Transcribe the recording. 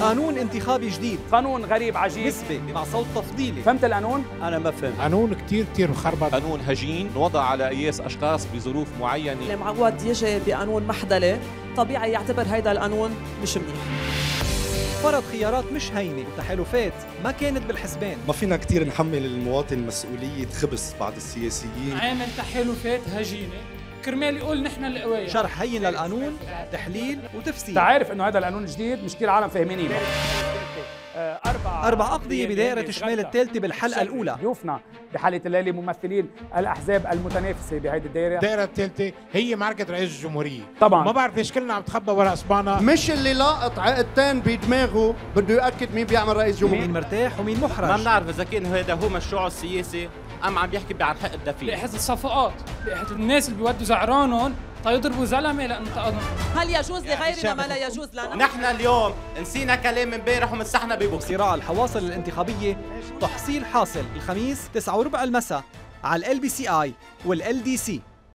قانون انتخابي جديد. قانون غريب عجيب. نسبة مع صوت تفضيلي. فهمت القانون؟ أنا ما فهمت. قانون كتير كتير مخربط. قانون هجين وضع على قياس أشخاص بظروف معينة. اللي معود يجي بقانون محدلة طبيعي يعتبر هيدا القانون مش منيح. فرض خيارات مش هينة. وتحالفات ما كانت بالحسبان. ما فينا كتير نحمل المواطن مسؤولية خبز بعض السياسيين. عامل تحالفات هجينة. كرمال يقول نحن القوايا شرح هين للقانون تحليل انت وتفسير عارف انه هذا القانون الجديد مش كثير عالم فاهمينه آه، أربع أربع أقضية بدائرة شمال الثالثة بالحلقة الأولى. ضيوفنا بحالة الليلة ممثلين الأحزاب المتنافسة بهيدي الدائرة. الدائرة الثالثة هي معركة رئيس الجمهورية. طبعا. ما بعرف ليش كلنا عم تخبى ورا اصبعنا مش اللي لاقط عقدتين بدماغه بده ياكد مين بيعمل رئيس جمهورية. مين مرتاح ومين ما محرج بنعرف إذا كان هذا هو مشروعه السياسي أم عم يحكي عن حق الدفين لقيت الصفقات لقيت الناس اللي بيودوا زعرانهم تيضربوا زلمة لأنه تقدم هل يجوز لغيرنا ما لا يجوز لنا؟ نحن اليوم نسينا كلام امبارح ومسحنا ببكرة. صراع الحواصل الانتخابية تحصيل حاصل الخميس 9 وربع المساء على ال بي سي اي والال دي سي